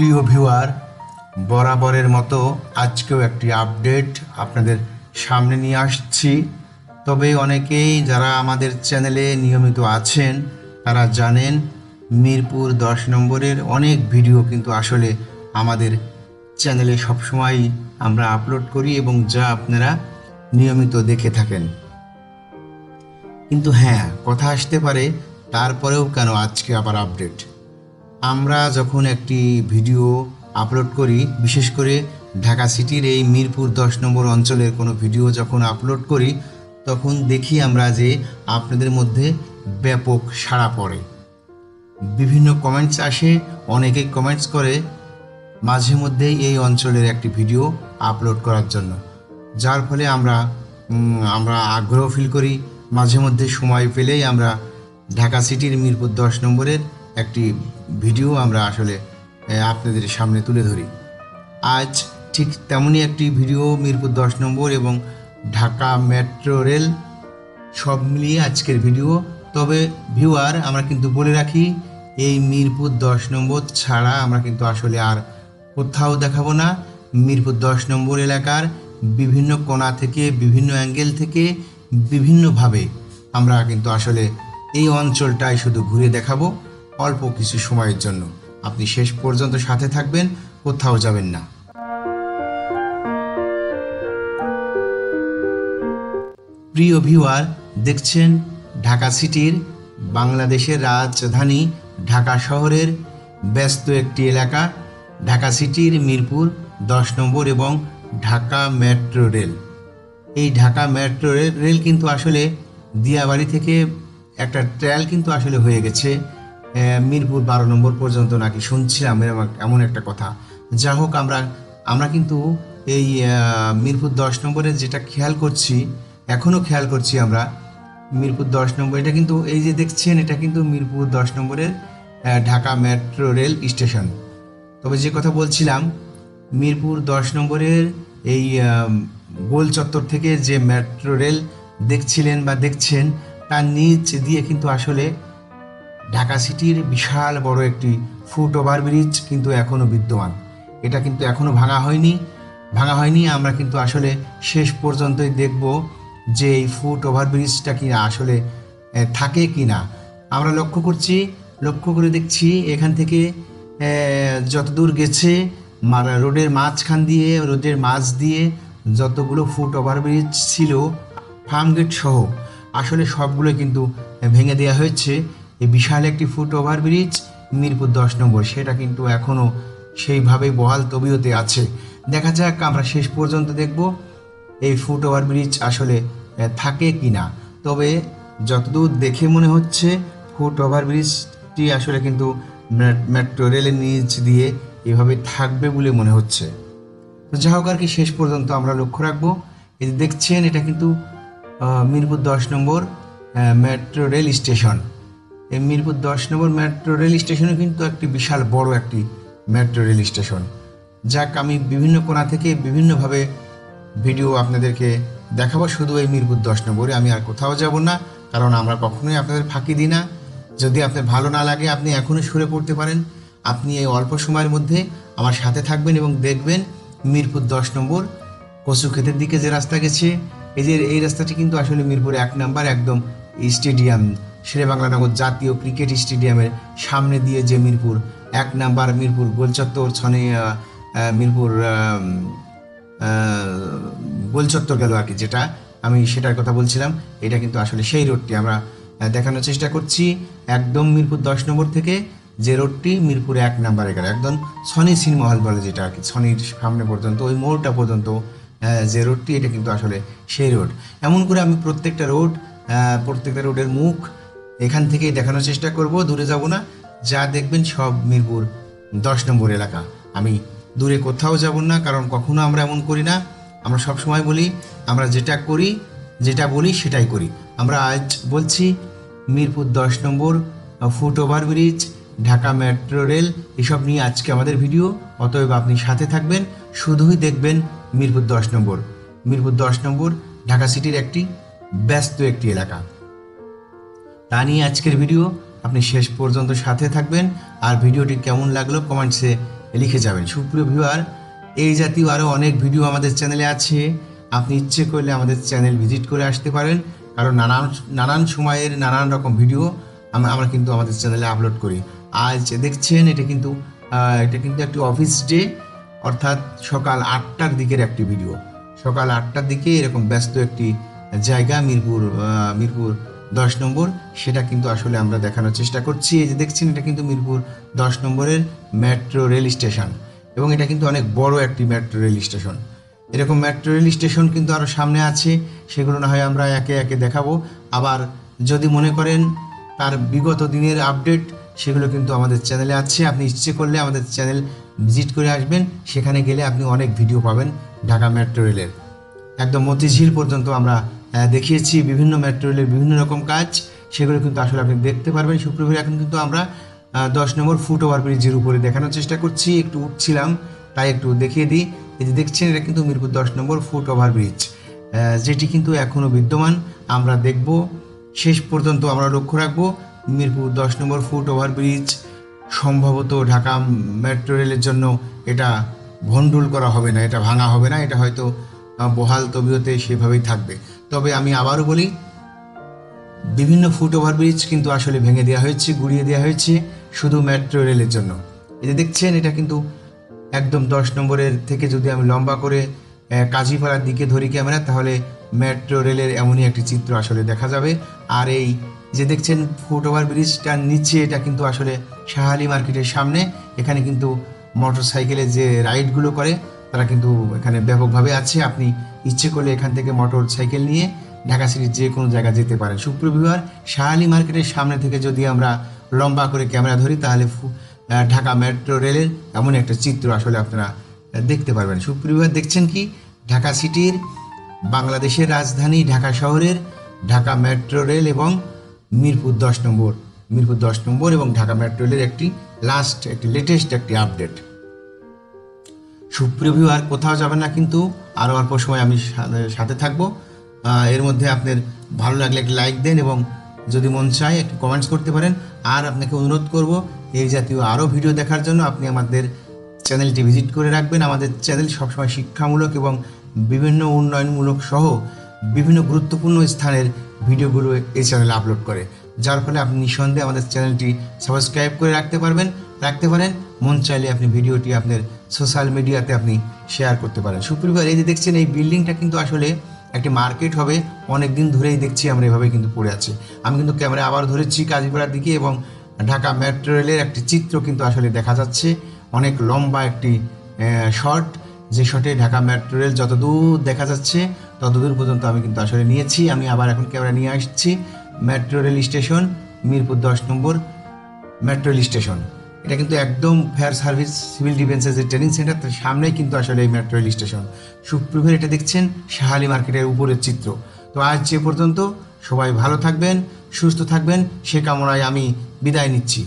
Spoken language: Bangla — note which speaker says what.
Speaker 1: প্রিয় ভিউয়ার, বরাবরের মতো আজকেও একটি আপডেট আপনাদের সামনে নিয়ে আসছি। তবে অনেকেই যারা আমাদের চ্যানেলে নিয়মিত আছেন, তারা জানেন মিরপুর দশ নম্বরের অনেক ভিডিও কিন্তু আসলে আমাদের চ্যানেলে সবসময় আমরা আপলোড করি এবং যা আপনারা নিয়মিত দেখে থাকেন। কিন্তু হ্যাঁ কথা আসতে পারে, তারপরেও কেন আজকে আবার আপডেট? আমরা যখন একটি ভিডিও আপলোড করি, বিশেষ করে ঢাকা সিটির এই মিরপুর দশ নম্বর অঞ্চলের কোনো ভিডিও যখন আপলোড করি, তখন দেখি আমরা যে আপনাদের মধ্যে ব্যাপক সাড়া পড়ে। বিভিন্ন কমেন্টস আসে, অনেকেই কমেন্টস করে মাঝে মধ্যেই এই অঞ্চলের একটি ভিডিও আপলোড করার জন্য। যার ফলে আমরা আমরা আগ্রহ ফিল করি। মাঝে মধ্যে সময় পেলেই আমরা ঢাকা সিটির মিরপুর দশ নম্বরের একটি ভিডিও আমরা আসলে আপনাদের সামনে তুলে ধরি। আজ ঠিক তেমনই একটি ভিডিও মিরপুর দশ নম্বর এবং ঢাকা মেট্রো রেল সব মিলিয়ে আজকের ভিডিও। তবে ভিউয়ার, আমরা কিন্তু বলে রাখি, এই মিরপুর দশ নম্বর ছাড়া আমরা কিন্তু আসলে আর কোথাও দেখাবো না। মিরপুর দশ নম্বর এলাকার বিভিন্ন কোণা থেকে, বিভিন্ন অ্যাঙ্গেল থেকে, বিভিন্নভাবে আমরা কিন্তু আসলে এই অঞ্চলটাই শুধু ঘুরে দেখাবো। অল্প কিছু সময়ের জন্য। আপনি শেষ পর্যন্ত সাথে থাকবেন, কোথাও যাবেন না। প্রিয় ভিউয়ার, দেখছেন ঢাকা সিটির বাংলাদেশের রাজধানী ঢাকা শহরের ব্যস্ত একটি এলাকা, ঢাকা সিটির মিরপুর দশ নম্বর এবং ঢাকা মেট্রো রেল। এই ঢাকা মেট্রো রেল কিন্তু আসলে দিয়াবাড়ি থেকে একটা ট্রায়াল কিন্তু আসলে হয়ে গেছে। মিরপুর বারো নম্বর পর্যন্ত নাকি শুনছিলাম এমন একটা কথা। যা হোক, আমরা আমরা কিন্তু এই মিরপুর দশ নম্বরে যেটা খেয়াল করছি এখনও খেয়াল করছি আমরা, মিরপুর দশ নম্বর, এটা কিন্তু এই যে দেখছেন, এটা কিন্তু মিরপুর দশ নম্বরের ঢাকা মেট্রো রেল স্টেশন। তবে যে কথা বলছিলাম, মিরপুর দশ নম্বরের এই গোল চত্বর থেকে যে মেট্রো রেল দেখছিলেন বা দেখছেন, তার নিচ দিয়ে কিন্তু আসলে ঢাকা সিটির বিশাল বড় একটি ফুট ওভার ব্রিজ কিন্তু এখনও বিদ্যমান। এটা কিন্তু এখনও ভাঙা হয়নি। ভাঙা হয়নি, আমরা কিন্তু আসলে শেষ পর্যন্তই দেখব যে এই ফুট ওভার ব্রিজটা কি আসলে থাকে কি না আমরা লক্ষ্য করছি, লক্ষ্য করে দেখছি এখান থেকে যতদূর গেছে রোডের মাঝখান দিয়ে, রোডের মাঝ দিয়ে যতগুলো ফুট ওভারব্রিজ ছিল ফার্মগেট সহ, আসলে সবগুলো কিন্তু ভেঙে দেওয়া হয়েছে। এই বিশাল একটি ফুট ওভারব্রিজ, মিরপুর দশ নম্বর। সেটা কিন্তু এখনও সেইভাবেই বহাল তবিয়তে আছে। দেখা যাক, আমরা শেষ পর্যন্ত দেখব এই ফুট ওভারব্রিজ আসলে থাকে কি না তবে যতদূর দেখে মনে হচ্ছে, ফুট ওভারব্রিজটি আসলে কিন্তু মেট্রো রেলের নিচ দিয়ে এভাবে থাকবে বলে মনে হচ্ছে। তো যা হোক আর কি, শেষ পর্যন্ত আমরা লক্ষ্য রাখব। এই দেখছেন, এটা কিন্তু মিরপুর দশ number metro rail station. Mirpur দশ নম্বর মেট্রো রেল স্টেশনও কিন্তু একটি বিশাল বড় একটি মেট্রো রেল স্টেশন যাক, আমি বিভিন্ন কোণা থেকে বিভিন্নভাবে ভিডিও আপনাদেরকে দেখাবো শুধু এই মিরপুর দশ নম্বরে। আমি আর কোথাও যাব না, কারণ আমরা কখনোই আপনাদের ফাঁকি দিই না। যদি আপনার ভালো না লাগে, আপনি এখনই সরে পড়তে পারেন। আপনি এই অল্প সময়ের মধ্যে আমার সাথে থাকবেন এবং দেখবেন মিরপুর দশ নম্বর কচু ক্ষেতের দিকে যে রাস্তা গেছে। এই যে, এই রাস্তাটি কিন্তু আসলে মিরপুর এক নাম্বার একদম স্টেডিয়াম। শেরে বাংলানগর জাতীয় ক্রিকেট স্টেডিয়ামের সামনে দিয়ে যে মিরপুর, এক নাম্বার মিরপুর, গোলচত্বর ছনে মিরপুর গোলচত্বর গেল আর কি, যেটা আমি সেটার কথা বলছিলাম। এটা কিন্তু আসলে সেই রোডটি আমরা দেখানোর চেষ্টা করছি। একদম মিরপুর দশ নম্বর থেকে যে রোডটি মিরপুর এক নাম্বারে গেল। একদম সনি সিনেমা হল বলে যেটা আর কি সনির সামনে পর্যন্ত, ওই মোড়টা পর্যন্ত যে রোডটি, এটা কিন্তু আসলে সেই রোড। এমন করে আমি প্রত্যেকটা রোড প্রত্যেকটা রোডের মুখ এখান থেকেই দেখানোর চেষ্টা করব, দূরে যাব না। যা দেখবেন সব মিরপুর দশ নম্বর এলাকা। আমি দূরে কোথাও যাব না, কারণ কখনো আমরা এমন করি না। আমরা সব সময় বলি, আমরা যেটা করি, যেটা বলি, সেটাই করি। আমরা আজ বলছি, মিরপুর দশ number, foot over bridge, Dhaka metro rail, এসব নিয়ে আজকে আমাদের ভিডিও। অতএব আপনি সাথে থাকবেন, শুধুই দেখবেন মিরপুর দশ নম্বর। মিরপুর দশ নম্বর, ঢাকা সিটির একটি ব্যস্ত একটি এলাকা। তা নিয়ে আজকের ভিডিও। আপনি শেষ পর্যন্ত সাথে থাকবেন। আর ভিডিওটি কেমন লাগল কমেন্টসে লিখে যাবেন। সুপ্রিয় ভিউয়ার, এই জাতীয় আরও অনেক ভিডিও আমাদের চ্যানেলে আছে। আপনি ইচ্ছে করলে আমাদের চ্যানেল ভিজিট করে আসতে পারেন। কারণ নানান নানান সময়ের নানান রকম ভিডিও আমরা আমরা কিন্তু আমাদের চ্যানেলে আপলোড করি। আজ দেখছেন, এটা কিন্তু এটা কিন্তু একটি অফিস ডে, অর্থাৎ সকাল আটটার দিকের একটি ভিডিও। সকাল আটটার দিকে এরকম ব্যস্ত একটি জায়গা মিরপুর মিরপুর দশ নম্বর, সেটা কিন্তু আসলে আমরা দেখানোর চেষ্টা করছি। এই যে দেখছেন, এটা কিন্তু মিরপুর দশ নম্বরের মেট্রো রেল স্টেশন এবং এটা কিন্তু অনেক বড় একটি মেট্রো রেল স্টেশন। এরকম মেট্রো রেল স্টেশন কিন্তু আরও সামনে আছে, সেগুলো না হয় আমরা একে একে দেখাবো। আবার যদি মনে করেন, তার বিগত দিনের আপডেট, সেগুলো কিন্তু আমাদের চ্যানেলে আছে। আপনি ইচ্ছে করলে আমাদের চ্যানেল ভিজিট করে আসবেন। সেখানে গেলে আপনি অনেক ভিডিও পাবেন ঢাকা মেট্রো রেলের। একদম মতিঝিল পর্যন্ত আমরা দেখিয়েছি বিভিন্ন মেট্রো রেলের বিভিন্ন রকম কাজ। সেগুলো কিন্তু আসলে আপনি দেখতে পারবেন। শুক্রবার এখন কিন্তু আমরা দশ নম্বর ফুট ওভার ব্রিজের উপরে দেখানোর চেষ্টা করছি। একটু উঠছিলাম, তাই একটু দেখিয়ে দিই। এই যে দেখছেন, এটা কিন্তু মিরপুর দশ নম্বর ফুট ওভার ব্রিজ যেটি কিন্তু এখনও বিদ্যমান। আমরা দেখব। শেষ পর্যন্ত আমরা লক্ষ্য রাখব। মিরপুর দশ নম্বর ফুট ওভার ব্রিজ সম্ভবত ঢাকা মেট্রো রেলের জন্য এটা ভন্ডুল করা হবে না, এটা ভাঙা হবে না। এটা হয়তো বহাল তবিয়তে সেভাবেই থাকবে। তবে আমি আবারও বলি, বিভিন্ন ফুট ওভারব্রিজ কিন্তু আসলে ভেঙে দেওয়া হয়েছে, গুড়িয়ে দেওয়া হয়েছে শুধু মেট্রো রেলের জন্য। এই যে দেখছেন, এটা কিন্তু একদম দশ নম্বরের থেকে যদি আমি লম্বা করে কাজীপাড়ার দিকে ধরি ক্যামেরা, তাহলে মেট্রো রেলের এমনই একটি চিত্র আসলে দেখা যাবে। আর এই যে দেখছেন ফুট ওভার ব্রিজটার নিচে এটা কিন্তু আসলে শাহালি মার্কেটের সামনে, এখানে কিন্তু মোটর সাইকেলে যে রাইডগুলো করে তারা কিন্তু এখানে ব্যাপকভাবে আছে। আপনি ইচ্ছে করলে এখান থেকে মোটর সাইকেল নিয়ে ঢাকা সিটির যে কোনো জায়গা যেতে পারেন। সুপ্রবিবার শাহালি মার্কেটের সামনে থেকে যদি আমরা লম্বা করে ক্যামেরা ধরি, তাহলে ঢাকা মেট্রো রেলের এমন একটা চিত্র আসলে আপনারা দেখতে পারবেন। সুপ্রবিবার দেখছেন কি? ঢাকা সিটির বাংলাদেশের রাজধানী ঢাকা শহরের ঢাকা মেট্রো রেল এবং মিরপুর দশ নম্বর, মিরপুর দশ নম্বর এবং ঢাকা মেট্রো রেলের একটি লাস্ট একটি লেটেস্ট একটি আপডেট সুপ্রিভিউ আর কোথাও যাবেন না, কিন্তু আরও অল্প সময় আমি সাথে থাকব। এর মধ্যে আপনার ভালো লাগলে একটি লাইক দেন এবং যদি মন চায় একটু কমেন্টস করতে পারেন। আর আপনাকে অনুরোধ করব, এই জাতীয় আরও ভিডিও দেখার জন্য আপনি আমাদের চ্যানেলটি ভিজিট করে রাখবেন। আমাদের চ্যানেল সবসময় শিক্ষামূলক এবং বিভিন্ন উন্নয়নমূলক সহ বিভিন্ন গুরুত্বপূর্ণ স্থানের ভিডিওগুলো এই চ্যানেলে আপলোড করে। যার ফলে আপনি নিঃসন্দেহে আমাদের চ্যানেলটি সাবস্ক্রাইব করে রাখতে পারবেন, রাখতে পারেন। মন চাইলে আপনি ভিডিওটি আপনার সোশ্যাল মিডিয়াতে আপনি শেয়ার করতে পারেন। সুপ্রিভার এই যে দেখছেন, এই বিল্ডিংটা কিন্তু আসলে একটি মার্কেট হবে। অনেক দিন ধরেই দেখছি আমরা এভাবে কিন্তু পড়ে আছে। আমি কিন্তু ক্যামেরা আবার ধরেছি কাজীপাড়ার দিকে এবং ঢাকা মেট্রো রেলের একটি চিত্র কিন্তু আসলে দেখা যাচ্ছে। অনেক লম্বা একটি শট যে শটে ঢাকা মেট্রো রেল যতদূর দেখা যাচ্ছে, ততদূর পর্যন্ত আমি কিন্তু আসলে নিয়েছি। আমি আবার এখন ক্যামেরা নিয়ে আসছি। মেট্রো রেল স্টেশন মিরপুর দশ নম্বর মেট্রো রেল স্টেশন এটা কিন্তু একদম ফায়ার সার্ভিস সিভিল ডিফেন্সের যে ট্রেনিং সেন্টার তার সামনেই কিন্তু আসলে এই মেট্রো রেল স্টেশন সুপ্রভের এটা দেখছেন শাহালি মার্কেটের উপরের চিত্র। তো আজ যে পর্যন্ত সবাই ভালো থাকবেন, সুস্থ থাকবেন, সে কামনায় আমি বিদায় নিচ্ছি।